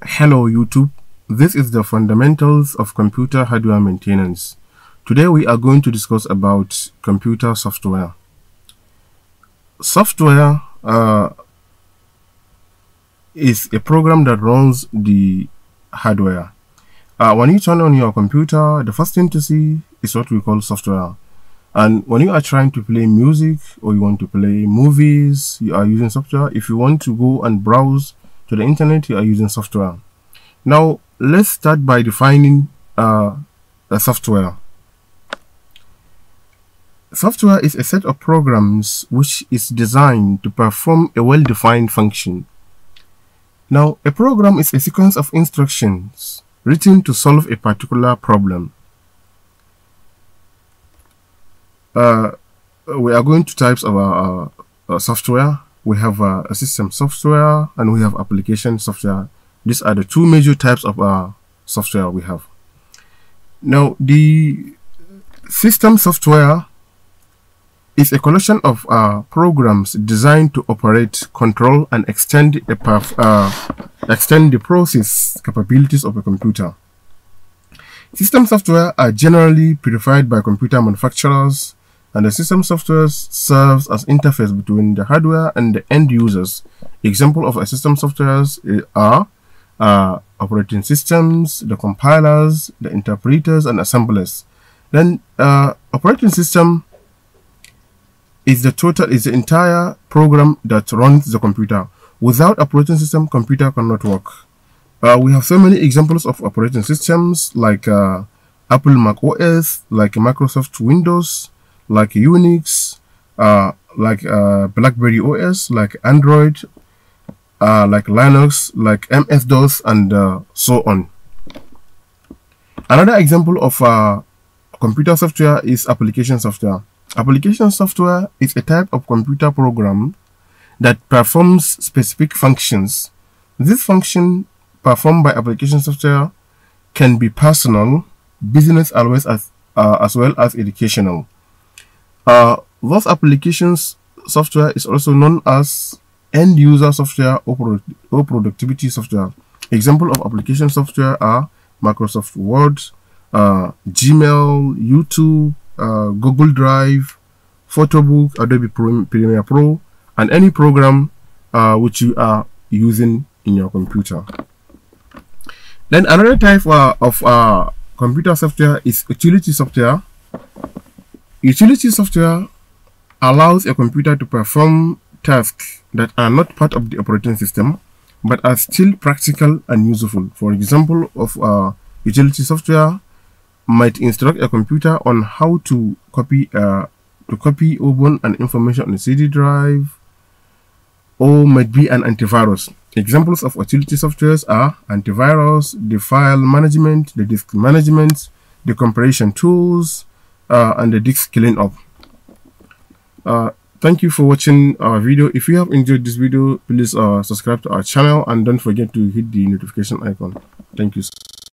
Hello YouTube, this is the fundamentals of computer hardware maintenance. Today we are going to discuss about computer software. Software uh, is a program that runs the hardware. Uh, when you turn on your computer, the first thing to see is what we call software. And when you are trying to play music or you want to play movies, you are using software. If you want to go and browse to the internet, you are using software. Now, let's start by defining uh, a software. Software is a set of programs which is designed to perform a well-defined function. Now, a program is a sequence of instructions written to solve a particular problem. Uh, we are going to types of our, uh, software we have uh, a system software and we have application software. These are the two major types of uh, software we have. Now, the system software is a collection of uh, programs designed to operate, control, and extend, uh, extend the process capabilities of a computer. System software are generally purified by computer manufacturers and the system software serves as interface between the hardware and the end users. Example of a system softwares are uh, operating systems, the compilers, the interpreters, and assemblers. Then uh, operating system is the total is the entire program that runs the computer. Without operating system, computer cannot work. Uh, we have so many examples of operating systems like uh, Apple Mac OS, like Microsoft Windows, like Unix, uh, like uh, BlackBerry OS, like Android, uh, like Linux, like MS-DOS, and uh, so on. Another example of uh, computer software is application software. Application software is a type of computer program that performs specific functions. This function performed by application software can be personal, business always as, uh, as well as educational. Uh, those applications software is also known as end user software or, or productivity software. Example of application software are Microsoft Word, uh, Gmail, YouTube, uh, Google Drive, Photobook, Adobe Premiere Pro, and any program uh, which you are using in your computer. Then another type uh, of uh, computer software is utility software. Utility software allows a computer to perform tasks that are not part of the operating system but are still practical and useful. For example, of uh, utility software might instruct a computer on how to copy uh, to copy open an information on a CD drive or might be an antivirus. Examples of utility softwares are antivirus, the file management, the disk management, the compression tools, uh, and the disk cleanup. Uh, thank you for watching our video. If you have enjoyed this video, please uh, subscribe to our channel and don't forget to hit the notification icon. Thank you.